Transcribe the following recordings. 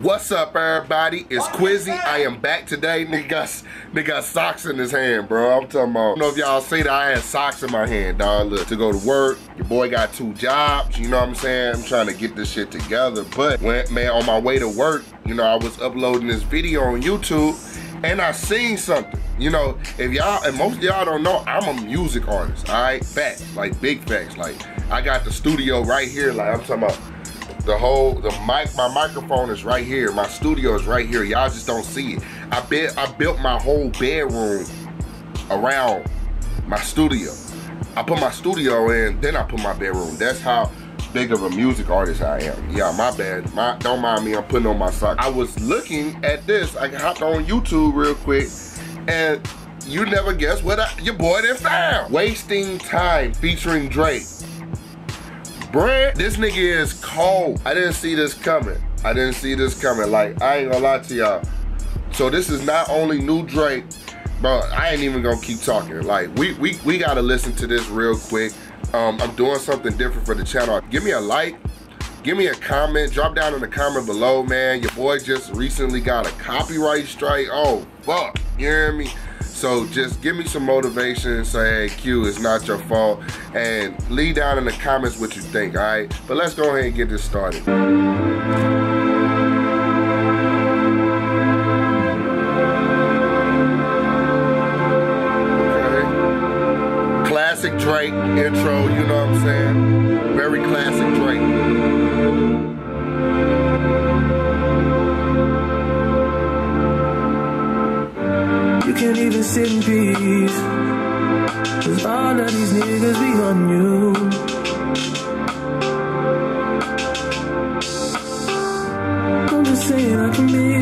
What's up, everybody? It's Quizzy. I am back today. Nigga got, nigga got socks in his hand, bro. I'm talking about. I don't know if y'all see that I had socks in my hand, dog. Look, to go to work. Your boy got two jobs. You know what I'm saying? I'm trying to get this shit together. But when, man, on my way to work, you know, I was uploading this video on YouTube and I seen something. You know, if y'all, and most of y'all don't know, I'm a music artist, all right? Facts, like big facts. Like, I got the studio right here. Like, I'm talking about the whole the mic my microphone is right here. My studio is right here. Y'all just don't see it. I built i built my whole bedroom around my studio. I put my studio in then i put my bedroom. That's how big of a music artist i am. Yeah my bad. My, don't mind me i'm putting on my socks. I was looking at this. I hopped on youtube real quick and you never guess what I, your boy did found. Wasting time featuring drake This nigga is cold. I didn't see this coming. I didn't see this coming. Like, I ain't gonna lie to y'all. So this is not only new Drake, but I ain't even gonna keep talking. Like, we we we gotta listen to this real quick. Um, I'm doing something different for the channel. Give me a like, give me a comment, drop down in the comment below, man. Your boy just recently got a copyright strike. Oh, fuck, you hear me? So just give me some motivation say, hey, Q, it's not your fault. And leave down in the comments what you think, all right? But let's go ahead and get this started. Classic Drake intro, you know what I'm saying? Very classic Drake. Can't even sit in peace. Cause all of these niggas be on you. I'm just saying I can be,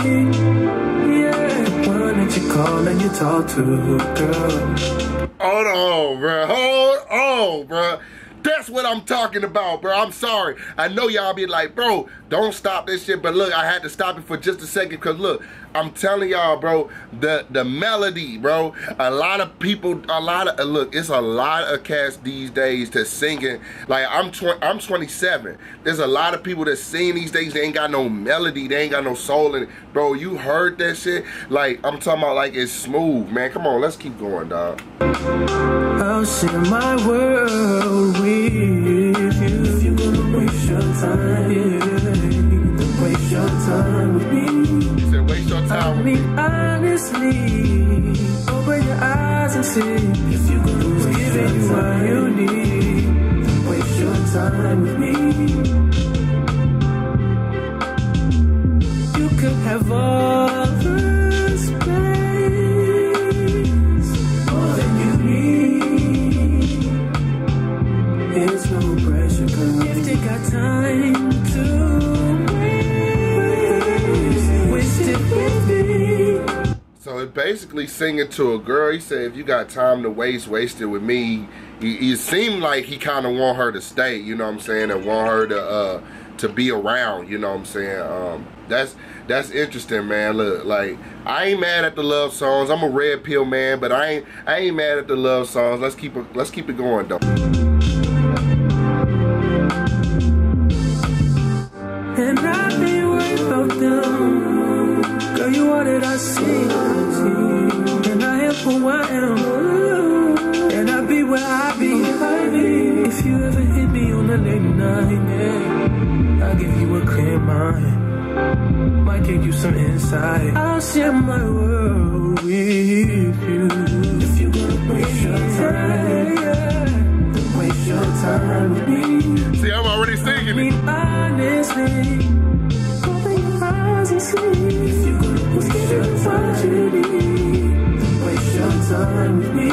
yeah, the one that you call and you talk to, girl. Hold on, bro. Hold on, bro. That's what I'm talking about, bro. I'm sorry. I know y'all be like, bro, don't stop this shit. But look, I had to stop it for just a second because look, I'm telling y'all, bro, the the melody, bro. A lot of people, a lot of look, it's a lot of cats these days that's singing. Like I'm 20, I'm 27. There's a lot of people that sing these days. They ain't got no melody. They ain't got no soul in it, bro. You heard that shit? Like I'm talking about, like it's smooth, man. Come on, let's keep going, dog. I'll share my world with you. If you're gonna waste your time, honestly, open your eyes and see. If you could gonna waste your time, you need. Waste your time with me. You could have all basically singing to a girl. He said, if you got time to waste, waste it with me. He, he seemed like he kind of want her to stay, you know what I'm saying, and want her to uh, to be around, you know what I'm saying. Um, that's that's interesting, man. Look, like I ain't mad at the love songs. I'm a red pill man, but I ain't I ain't mad at the love songs. Let's keep let's keep it going though. Share my world with you. If you're gonna waste your time, then waste your time with me. See, I'm already singing I it. mean, honestly, open your eyes and see if you're gonna waste your time, you need. Waste your time with me.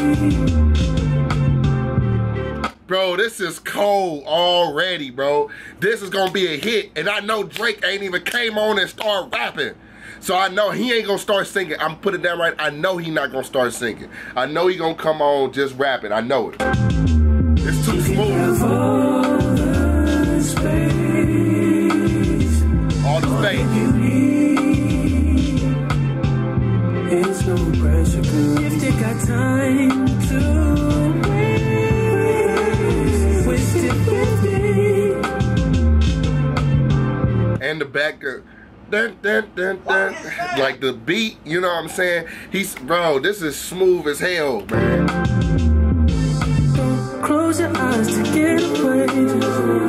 Bro, this is cold already, bro. This is gonna be a hit, and I know Drake ain't even came on and start rapping. So I know he ain't gonna start singing. I'm putting that right. I know he not gonna start singing. I know he gonna come on just rapping. I know it. It's too smooth. All the space All the space. you need. It's no pressure, girl. If they got time to waste, waste it with me. and the back. Uh, dun, dun, dun, dun, like the beat, you know what I'm saying? He's bro, this is smooth as hell, man. Close your eyes to get away.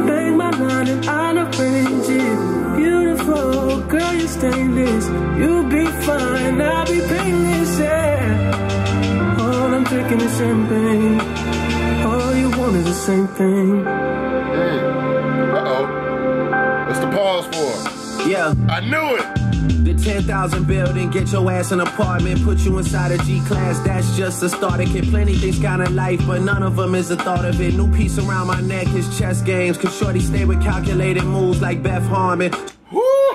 Bang my mind and I'll arrange it. Beautiful girl, you're stainless. You'll be fine, I'll be painless. Yeah. All I'm drinking is champagne. All you want is the same thing. Mm. Uh oh. What's the pause for? Yeah. I knew it. The 10,000 building, get your ass an apartment, put you inside a G class, that's just a starter kit. Plenty things kind of life, but none of them is the thought of it. New piece around my neck, is chess games. Cause Shorty stay with calculated moves like Beth Harmon.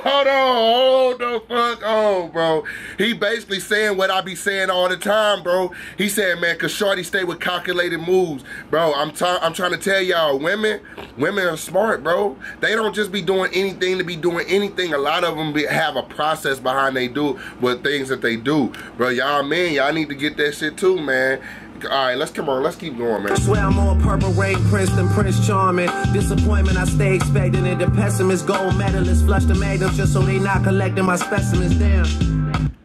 Hold on, hold the fuck on, bro. He basically saying what I be saying all the time, bro. He said, man, cause Shorty stay with calculated moves. Bro, I'm, I'm trying to tell y'all, women, women are smart, bro. They don't just be doing anything to be doing anything. A lot of them be, have a process behind they do with things that they do. Bro, y'all men, y'all need to get that shit too, man. All right, let's come on. Let's keep going, man. Swear I'm more purple rain prince than Prince Charming. Disappointment, I stay expecting it. The pessimist, gold medalist, flush the magnums just so they not collecting my specimens. Damn.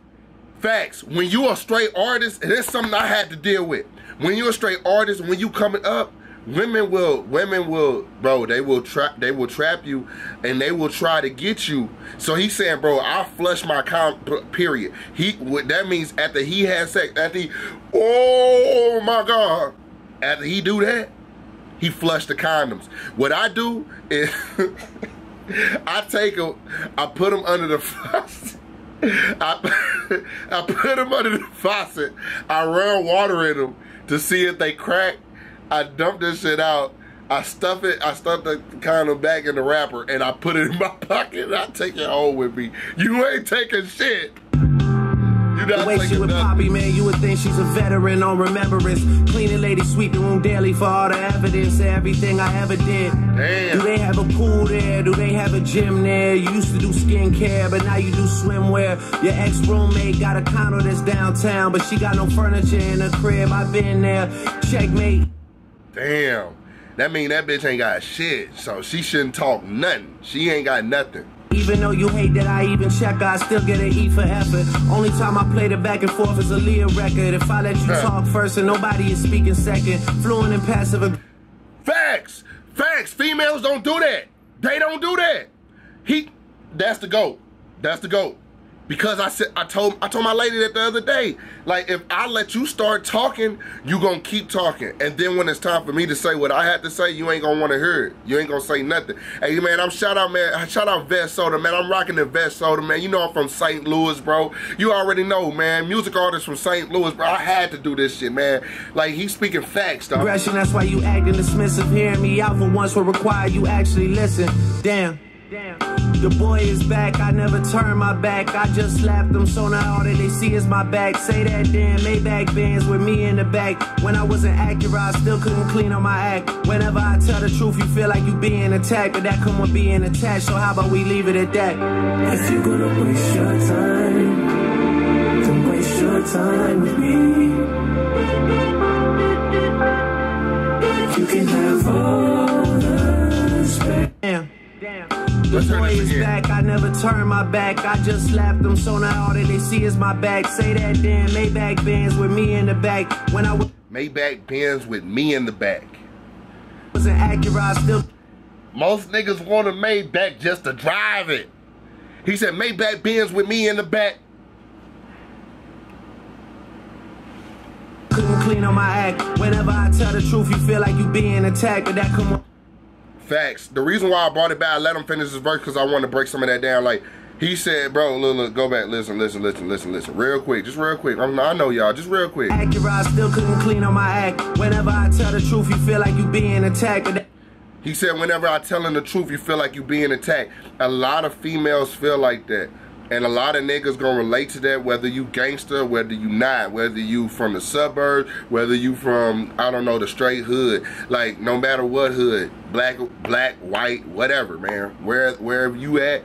Facts. When you a straight artist, and it's something I had to deal with. When you a straight artist, when you coming up, women will women will bro they will trap they will trap you and they will try to get you. So he's saying bro i flush my com period. He what that means after he has sex after he oh my god. After he do that he flush the condoms. What i do is i take them i put them under the faucet. I, I put them under the faucet. I run water in them to see if they crack I dump this shit out. I stuff it, I stuff the condom back in the wrapper and I put it in my pocket and I take it home with me. You ain't taking shit. You the way she with Poppy, man, you would think she's a veteran on remembrance. Cleaning lady, sweep the room daily for all the evidence everything I ever did. Damn. Do they have a pool there? Do they have a gym there? You used to do skincare, but now you do swimwear. Your ex roommate got a condo that's downtown, but she got no furniture in her crib. I've been there. Checkmate. Damn. That mean that bitch ain't got shit. So she shouldn't talk nothing. She ain't got nothing. Even though you hate that I even check, I still get an E for effort. Only time I played it back and forth is a Aaliyah record. If I let you talk first and nobody is speaking second, fluent and passive. Facts. Facts. Females don't do that. They don't do that. He, that's the goat. That's the goat. Because I said I told I told my lady that the other day, like if I let you start talking, you gonna keep talking. And then when it's time for me to say what I had to say, you ain't gonna wanna hear it. You ain't gonna say nothing. Hey man, I'm shout out man, shout out Vest Soda, man. I'm rocking the Vest Soda, man. You know I'm from St. Louis, bro. You already know, man. Music artist from St. Louis, bro. I had to do this shit, man. Like he's speaking facts. Aggression, that's why you acting dismissive. Hearing me out for once will require you actually listen. Damn. Damn. The boy is back, I never turn my back. I just slapped them, so now all that they see is my back. Say that damn Maybach Benz with me in the back. When I wasn't accurate, I still couldn't clean on my act. Whenever I tell the truth, you feel like you being attacked, but that come with being attached. So how about we leave it at that? If you're gonna waste your time, then waste your time with me. You can have all the space. Damn. The boy is back, I never turn my back. I just slapped them, so now all that they see is my back. Say that damn Maybach Benz with me in the back. When I Maybach Benz with me in the back. wasn't accurate, still Most niggas want a Maybach just to drive it. He said Maybach Benz with me in the back. couldn't clean on my act. Whenever I tell the truth, you feel like you being attacked, but that come on. Facts. The reason why I brought it back, I let him finish his verse because I wanted to break some of that down. Like, he said, bro, look, look, go back, listen, listen, listen, listen, listen. Real quick, just real quick. I'm, I know y'all, just real quick. Accurate, I still couldn't clean on my act. Whenever I tell the truth, you feel like you being attacked, He said, whenever I telling the truth, you feel like you being attacked. A lot of females feel like that. And a lot of niggas gonna relate to that, whether you gangster, whether you not, whether you from the suburbs, whether you from, I don't know, the straight hood. Like, no matter what hood, black, black, white, whatever, man. Where, wherever you at,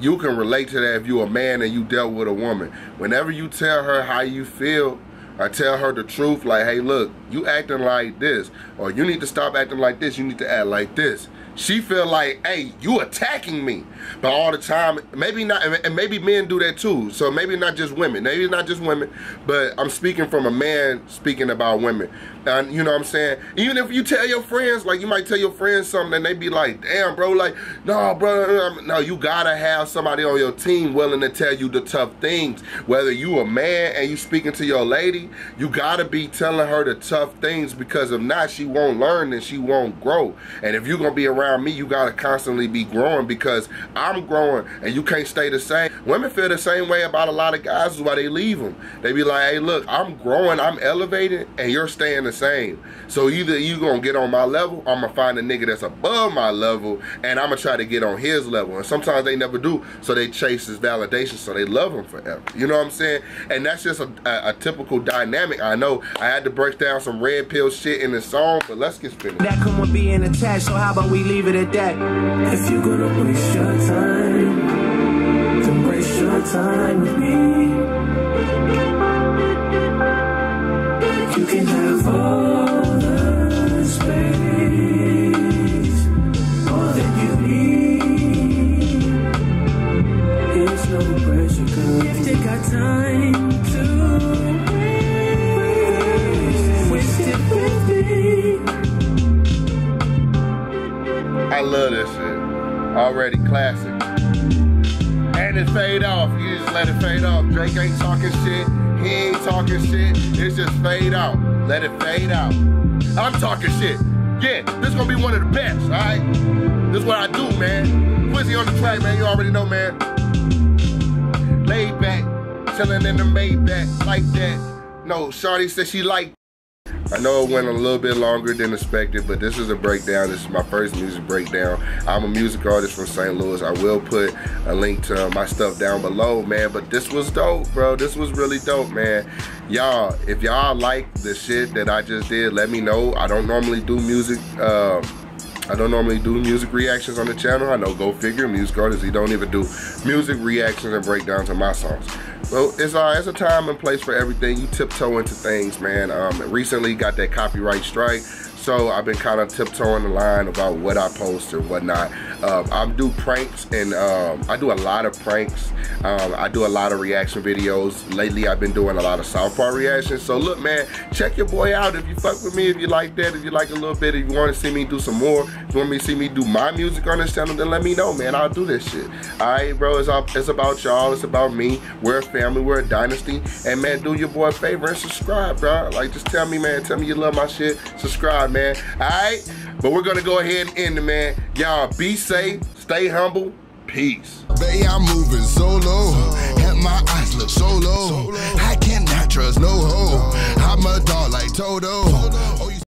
you can relate to that if you a man and you dealt with a woman. Whenever you tell her how you feel, or tell her the truth, like, hey, look, you acting like this, or you need to stop acting like this, you need to act like this. she feel like, hey, you attacking me. But all the time, maybe not, and maybe men do that too. So maybe not just women, maybe not just women, but I'm speaking from a man speaking about women. And you know what I'm saying? Even if you tell your friends, like you might tell your friends something and they be like, damn, bro, like, no, bro, um, no, you gotta have somebody on your team willing to tell you the tough things. Whether you a man and you speaking to your lady, you gotta be telling her the tough things because if not, she won't learn and she won't grow. And if you're gonna be around me, you gotta constantly be growing because I'm growing and you can't stay the same. Women feel the same way about a lot of guys is why they leave them. They be like, hey, look, I'm growing, I'm elevating, and you're staying the same. So either you gonna get on my level, or I'm gonna find a nigga that's above my level, and I'm gonna try to get on his level. And sometimes they never do, so they chase his validation, so they love him forever. You know what I'm saying? And that's just a, a, a typical dynamic. I know I had to break down some red pill shit in the song, but let's get finished. That come with being attached, so how about we leave it at that? If you're gonna waste your time, then waste your time with me. You can And it fade off. You just let it fade off. Drake ain't talking shit. He ain't talking shit. It's just fade out. Let it fade out. I'm talking shit. Yeah, this gonna be one of the best, alright? This is what I do, man. Quizzy on the track, man. You already know, man. Laid back, chilling in the Maybach like that. No, Shawty said she like I know it went a little bit longer than expected, but this is a breakdown. This is my first music breakdown. I'm a music artist from St. Louis. I will put a link to my stuff down below, man. But this was dope, bro. This was really dope, man. Y'all, if y'all like the shit that I just did, let me know. I don't normally do music. Um, I don't normally do music reactions on the channel. I know, go figure, music artists, he don't even do music reactions and breakdowns of my songs. Well, it's, uh, it's a time and place for everything. You tiptoe into things, man. Um, recently got that copyright strike. So I've been kind of tiptoeing the line about what I post or whatnot. Um, I do pranks and um, I do a lot of pranks. Um, I do a lot of reaction videos. Lately I've been doing a lot of South Park reactions. So look man, check your boy out if you fuck with me, if you like that, if you like a little bit, if you want to see me do some more, if you want me to see me do my music on this channel, then let me know man, I'll do this shit. Alright bro, it's, all, it's about y'all, it's about me. We're a family, we're a dynasty. And man, do your boy a favor and subscribe bro. Like just tell me man, tell me you love my shit, subscribe man. Alright? But we're gonna go ahead and end it man. Y'all be safe, stay humble, peace. Baby, I'm moving solo. My eyes look. I cannot trust no hoe. I'm a dog like Toto.